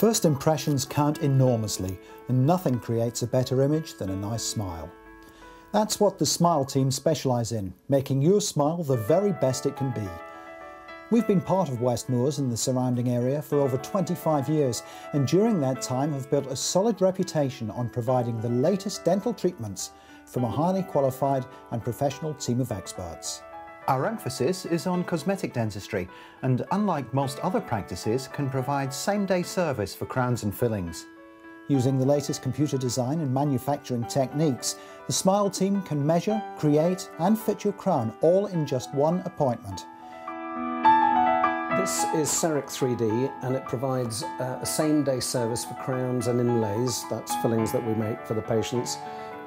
First impressions count enormously, and nothing creates a better image than a nice smile. That's what the Smile team specialise in, making your smile the very best it can be. We've been part of West Moors and the surrounding area for over 25 years, and during that time have built a solid reputation on providing the latest dental treatments from a highly qualified and professional team of experts. Our emphasis is on cosmetic dentistry and unlike most other practices can provide same-day service for crowns and fillings. Using the latest computer design and manufacturing techniques, the Smile team can measure, create and fit your crown all in just one appointment. This is CEREC 3D and it provides uh, a same-day service for crowns and inlays, that's fillings that we make for the patients,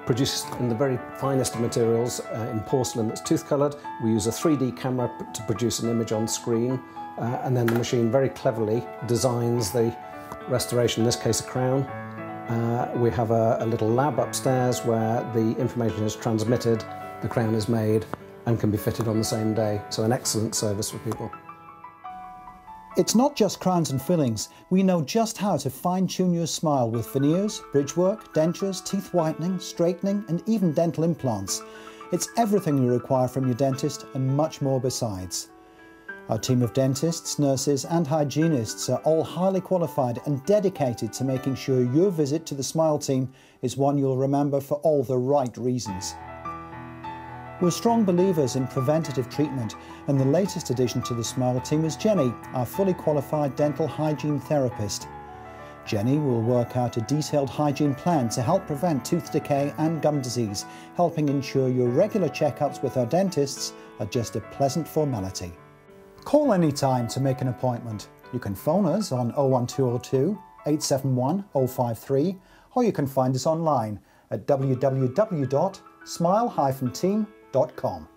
produced in the very finest of materials uh, in porcelain that's tooth coloured. We use a 3D camera to produce an image on screen uh, and then the machine very cleverly designs the restoration, in this case a crown. Uh, we have a, a little lab upstairs where the information is transmitted, the crown is made and can be fitted on the same day. So an excellent service for people. It's not just crowns and fillings. We know just how to fine-tune your smile with veneers, bridge work, dentures, teeth whitening, straightening and even dental implants. It's everything you require from your dentist and much more besides. Our team of dentists, nurses and hygienists are all highly qualified and dedicated to making sure your visit to the Smile team is one you'll remember for all the right reasons. We're strong believers in preventative treatment, and the latest addition to the Smile team is Jenny, our fully qualified dental hygiene therapist. Jenny will work out a detailed hygiene plan to help prevent tooth decay and gum disease, helping ensure your regular checkups with our dentists are just a pleasant formality. Call anytime to make an appointment. You can phone us on 01202 871 053 or you can find us online at www.smile-team.com www.com.